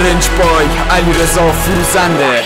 برنج بای علی رضا فروزنده